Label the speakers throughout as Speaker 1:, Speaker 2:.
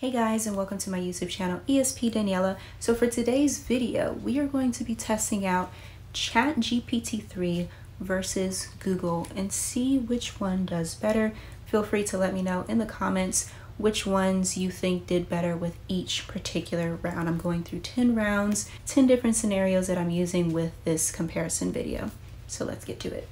Speaker 1: Hey guys and welcome to my YouTube channel ESP Daniela. So for today's video we are going to be testing out ChatGPT 3 versus Google and see which one does better. Feel free to let me know in the comments which ones you think did better with each particular round. I'm going through 10 rounds, 10 different scenarios that I'm using with this comparison video. So let's get to it.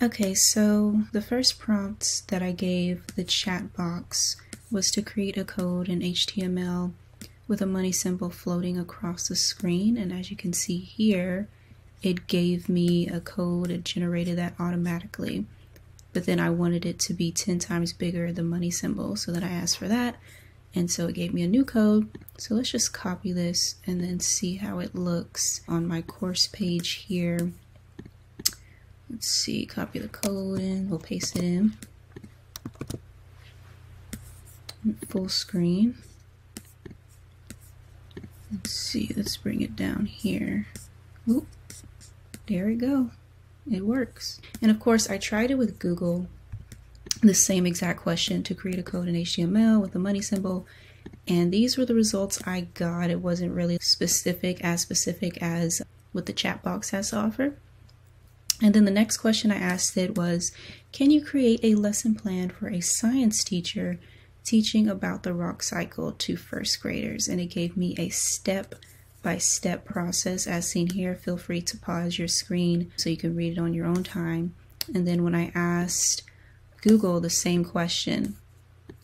Speaker 1: Okay, so the first prompt that I gave the chatbot was to create a code in HTML with a money symbol floating across the screen. And as you can see here, it gave me a code, it generated that automatically. But then I wanted it to be 10 times bigger, the money symbol. So then I asked for that. And so it gave me a new code. So let's just copy this and then see how it looks on my course page here. Let's see, copy the code in, we'll paste it in. Full screen. Let's see, let's bring it down here. Oop, there we go. It works. And of course, I tried it with Google, the same exact question to create a code in HTML with the money symbol. And these were the results I got. It wasn't really specific, as specific as what the chatbot has to offer. And then the next question I asked it was, can you create a lesson plan for a science teacher teaching about the rock cycle to first graders? And it gave me a step by step process as seen here. Feel free to pause your screen so you can read it on your own time. And then when I asked Google the same question,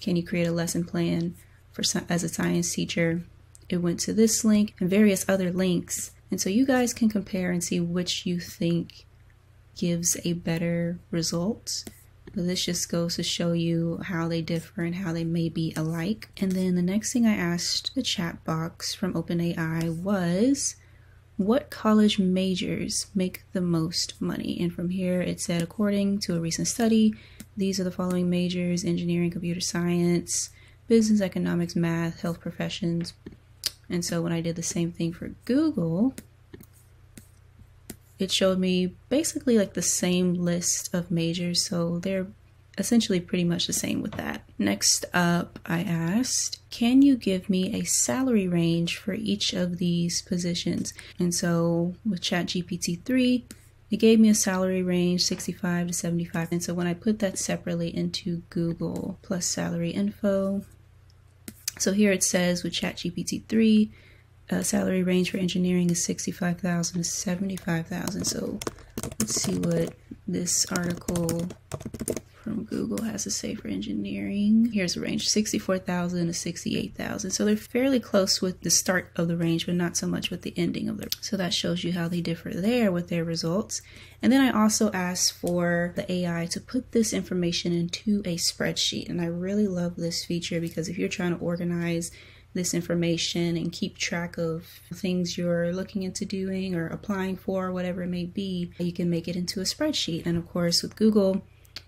Speaker 1: can you create a lesson plan for as a science teacher? It went to this link and various other links. And so you guys can compare and see which you think gives a better result. But this just goes to show you how they differ and how they may be alike. And then the next thing I asked the chatbot from OpenAI was, what college majors make the most money? And from here it said, according to a recent study, these are the following majors, engineering, computer science, business, economics, math, health professions. And so when I did the same thing for Google, it showed me basically like the same list of majors, so they're essentially pretty much the same with that. Next up, I asked, can you give me a salary range for each of these positions? And so with ChatGPT 3, it gave me a salary range 65 to 75. And so when I put that separately into Google plus salary info, so here it says with ChatGPT 3, uh, salary range for engineering is 65,000 to 75,000. So let's see what this article from Google has to say for engineering. Here's a range 64,000 to 68,000. So they're fairly close with the start of the range, but not so much with the ending of the. range. So that shows you how they differ there with their results. And then I also asked for the AI to put this information into a spreadsheet. And I really love this feature because if you're trying to organize this information and keep track of things you're looking into doing or applying for, whatever it may be, you can make it into a spreadsheet. And of course, with Google,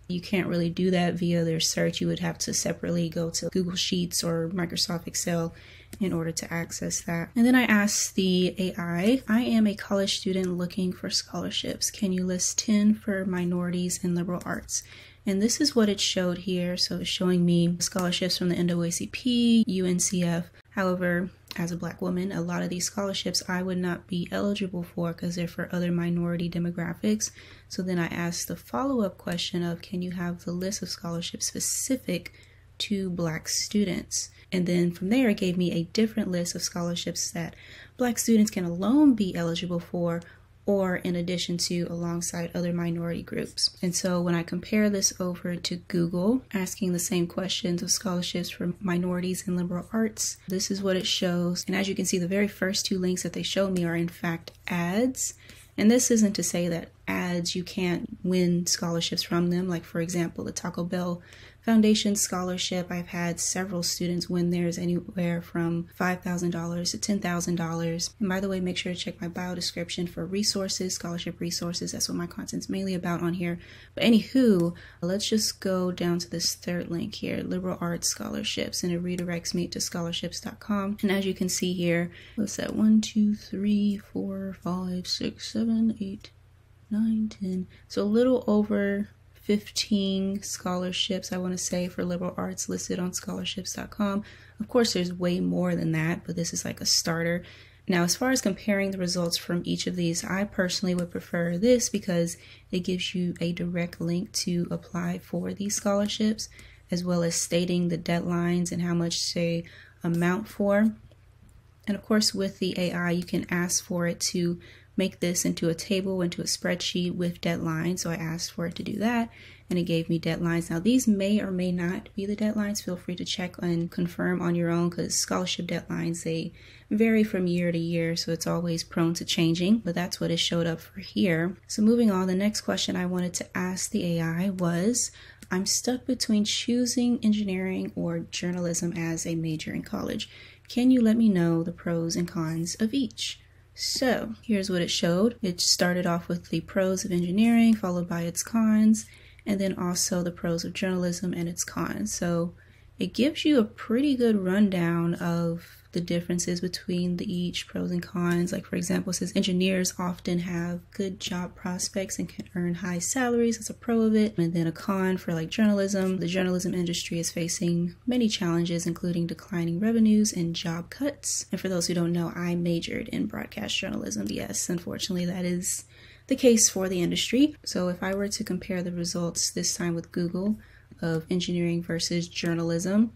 Speaker 1: you can't really do that via their search. You would have to separately go to Google Sheets or Microsoft Excel in order to access that. And then I asked the AI, I am a college student looking for scholarships. Can you list 10 for minorities in liberal arts? And this is what it showed here. So it's showing me scholarships from the NAACP, UNCF. However, as a black woman, a lot of these scholarships I would not be eligible for because they're for other minority demographics. So then I asked the follow up question of can you have the list of scholarships specific to black students? And then from there, it gave me a different list of scholarships that black students can alone be eligible for or in addition to alongside other minority groups. And so when I compare this over to Google, asking the same questions of scholarships for minorities in liberal arts, this is what it shows. And as you can see, the very first two links that they show me are in fact ads. And this isn't to say that ads you can't win scholarships from them. Like, for example, the Taco Bell Foundation Scholarship, I've had several students win theirs anywhere from $5,000 to $10,000. And by the way, make sure to check my bio description for resources, scholarship resources. That's what my content's mainly about on here. But anywho, let's just go down to this third link here, liberal arts scholarships, and it redirects me to scholarships.com. And as you can see here, what's that? One, two, three, four, five, six, seven, eight, nine, ten. So a little over 15 scholarships, I want to say, for liberal arts listed on scholarships.com. Of course, there's way more than that, but this is like a starter. Now, as far as comparing the results from each of these, I personally would prefer this because it gives you a direct link to apply for these scholarships, as well as stating the deadlines and how much they amount for. And of course, with the AI, you can ask for it to make this into a table, into a spreadsheet with deadlines. So I asked for it to do that and it gave me deadlines. Now, these may or may not be the deadlines. Feel free to check and confirm on your own because scholarship deadlines, they vary from year to year, so it's always prone to changing, but that's what it showed up for here. So, moving on, the next question I wanted to ask the AI was I'm stuck between choosing engineering or journalism as a major in college. Can you let me know the pros and cons of each? So here's what it showed. It started off with the pros of engineering, followed by its cons, and then also the pros of journalism and its cons. So it gives you a pretty good rundown of the differences between the each pros and cons. Like for example, says engineers often have good job prospects and can earn high salaries. That's a pro of it. And then a con for like journalism. The journalism industry is facing many challenges, including declining revenues and job cuts. And for those who don't know, I majored in broadcast journalism. Yes, unfortunately, that is the case for the industry. So if I were to compare the results this time with Google of engineering versus journalism,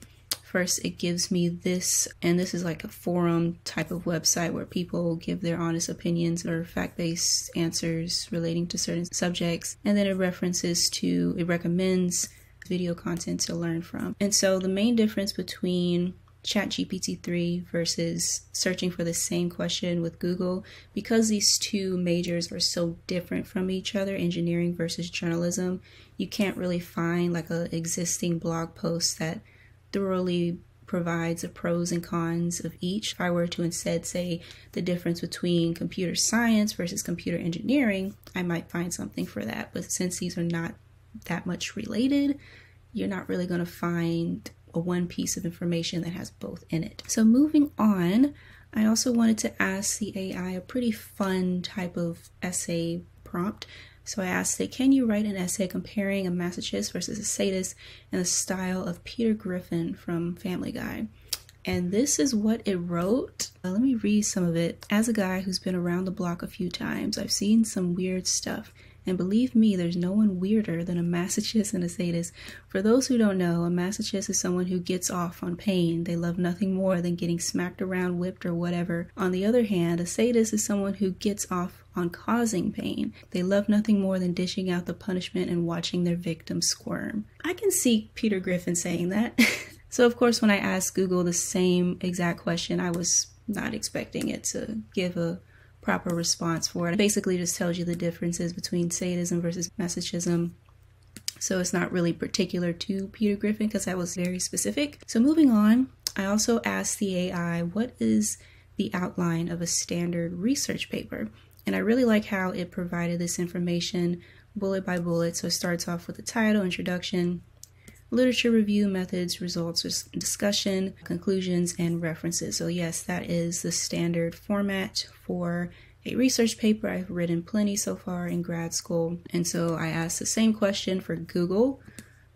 Speaker 1: First, it gives me this, and this is like a forum type of website where people give their honest opinions or fact based answers relating to certain subjects. And then it references to, it recommends video content to learn from. And so the main difference between ChatGPT 3 versus searching for the same question with Google, because these two majors are so different from each other, engineering versus journalism, you can't really find like a existing blog post that thoroughly provides the pros and cons of each. If I were to instead say the difference between computer science versus computer engineering, I might find something for that. But since these are not that much related, you're not really going to find a one piece of information that has both in it. So moving on, I also wanted to ask the AI a pretty fun type of essay prompt. So I asked it, can you write an essay comparing a masochist versus a sadist in the style of Peter Griffin from Family Guy? And this is what it wrote. Uh, let me read some of it. As a guy who's been around the block a few times, I've seen some weird stuff. And believe me, there's no one weirder than a masochist and a sadist. For those who don't know, a masochist is someone who gets off on pain. They love nothing more than getting smacked around, whipped, or whatever. On the other hand, a sadist is someone who gets off on causing pain. They love nothing more than dishing out the punishment and watching their victim squirm. I can see Peter Griffin saying that. so, of course, when I asked Google the same exact question, I was not expecting it to give a proper response for it. it basically just tells you the differences between sadism versus masochism. So it's not really particular to Peter Griffin because that was very specific. So moving on, I also asked the AI what is the outline of a standard research paper. And I really like how it provided this information bullet by bullet. So it starts off with the title, introduction, literature review, methods, results, discussion, conclusions, and references. So, yes, that is the standard format for a research paper. I've written plenty so far in grad school. And so I asked the same question for Google,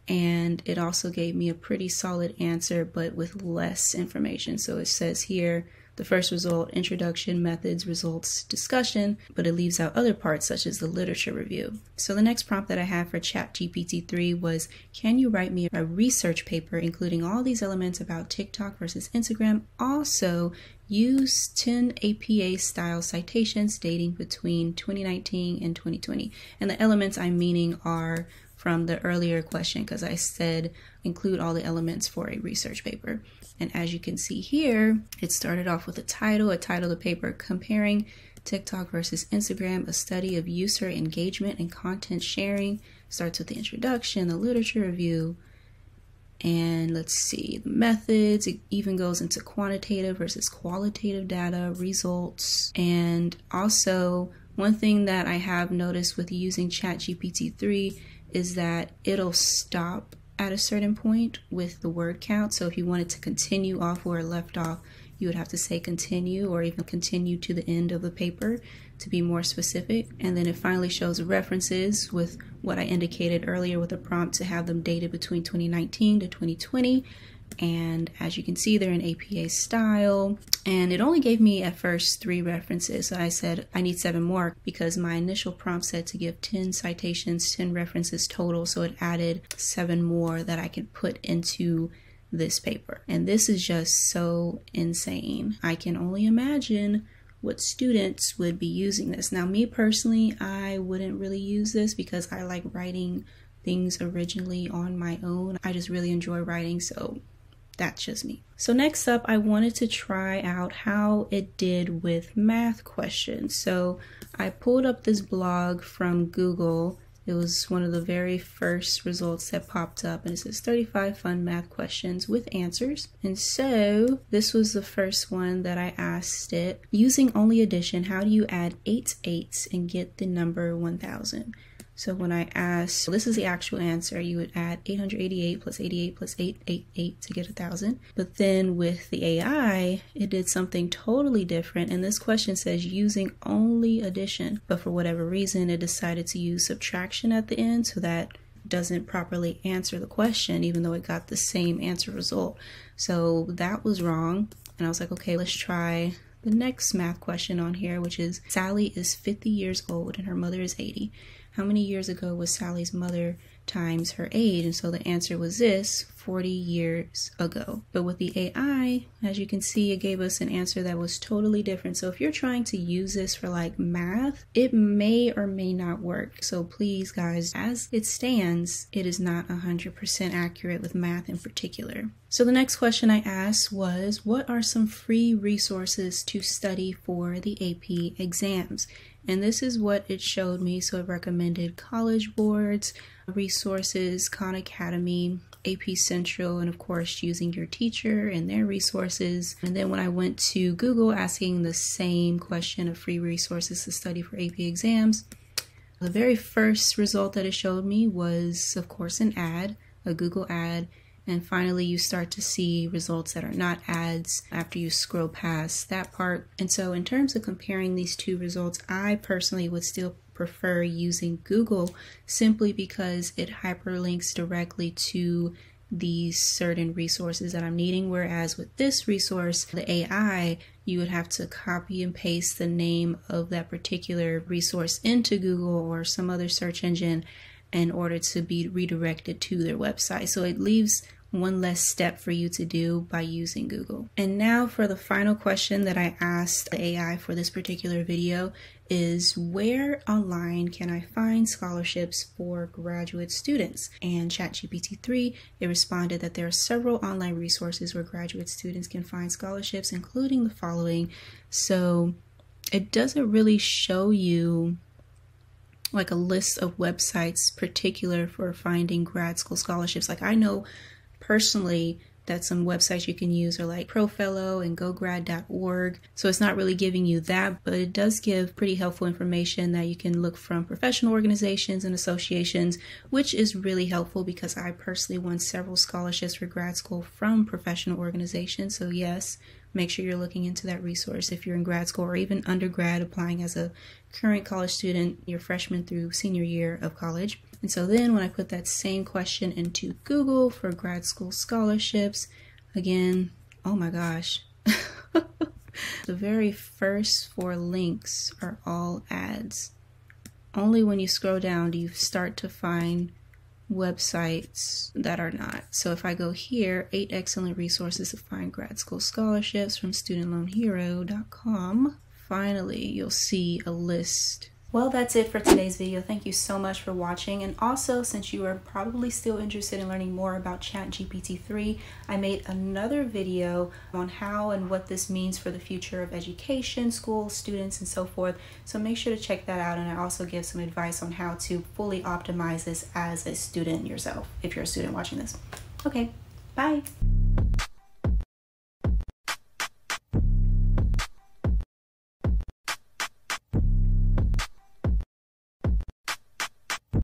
Speaker 1: and it also gave me a pretty solid answer, but with less information. So it says here, the first result, introduction, methods, results, discussion, but it leaves out other parts such as the literature review. So the next prompt that I have for ChatGPT 3 was, can you write me a research paper including all these elements about TikTok versus Instagram? Also, use 10 APA style citations dating between 2019 and 2020. And the elements I'm meaning are from the earlier question because I said include all the elements for a research paper. And as you can see here, it started off with a title, a title of the paper comparing TikTok versus Instagram, a study of user engagement and content sharing. Starts with the introduction, the literature review, and let's see the methods. It even goes into quantitative versus qualitative data, results, and also one thing that I have noticed with using ChatGPT 3 is that it'll stop at a certain point with the word count. So if you wanted to continue off where it left off, you would have to say continue or even continue to the end of the paper to be more specific. And then it finally shows references with what I indicated earlier with a prompt to have them dated between 2019 to 2020 and as you can see they're in APA style. And it only gave me at first three references. So I said I need seven more because my initial prompt said to give 10 citations 10 references total. So it added seven more that I could put into this paper and this is just so insane I can only imagine what students would be using this now me personally I wouldn't really use this because I like writing things originally on my own I just really enjoy writing so that's just me. So next up, I wanted to try out how it did with math questions. So I pulled up this blog from Google. It was one of the very first results that popped up and it says 35 fun math questions with answers. And so this was the first one that I asked it. Using only addition, how do you add eight eights and get the number 1000? So when I asked, this is the actual answer, you would add 888 plus 88 plus 888 to get a 1,000. But then with the AI, it did something totally different. And this question says using only addition. But for whatever reason, it decided to use subtraction at the end so that doesn't properly answer the question, even though it got the same answer result. So that was wrong. And I was like, okay, let's try the next math question on here, which is Sally is 50 years old and her mother is 80 how many years ago was Sally's mother times her age? And so the answer was this 40 years ago. But with the AI, as you can see, it gave us an answer that was totally different. So if you're trying to use this for like math, it may or may not work. So please, guys, as it stands, it is not 100% accurate with math in particular. So the next question I asked was, what are some free resources to study for the AP exams? And this is what it showed me. So it recommended College Boards, resources, Khan Academy, AP Central, and of course using your teacher and their resources. And then when I went to Google asking the same question of free resources to study for AP exams, the very first result that it showed me was, of course, an ad, a Google ad and finally, you start to see results that are not ads after you scroll past that part. And so, in terms of comparing these two results, I personally would still prefer using Google simply because it hyperlinks directly to these certain resources that I'm needing. Whereas with this resource, the AI, you would have to copy and paste the name of that particular resource into Google or some other search engine in order to be redirected to their website. So it leaves one less step for you to do by using Google. And now for the final question that I asked the AI for this particular video is where online can I find scholarships for graduate students? And ChatGPT 3, it responded that there are several online resources where graduate students can find scholarships, including the following. So it doesn't really show you like a list of websites particular for finding grad school scholarships. Like I know personally that some websites you can use are like ProFellow and GoGrad.org. So it's not really giving you that, but it does give pretty helpful information that you can look from professional organizations and associations, which is really helpful because I personally won several scholarships for grad school from professional organizations. So yes, make sure you're looking into that resource if you're in grad school or even undergrad applying as a current college student, your freshman through senior year of college. And so then when I put that same question into Google for grad school scholarships, again, oh my gosh. the very first four links are all ads. Only when you scroll down do you start to find websites that are not. So if I go here, eight excellent resources to find grad school scholarships from studentloanhero.com, finally you'll see a list well, that's it for today's video. Thank you so much for watching. And also, since you are probably still interested in learning more about ChatGPT 3, I made another video on how and what this means for the future of education, school, students, and so forth. So make sure to check that out. And I also give some advice on how to fully optimize this as a student yourself, if you're a student watching this. Okay, bye.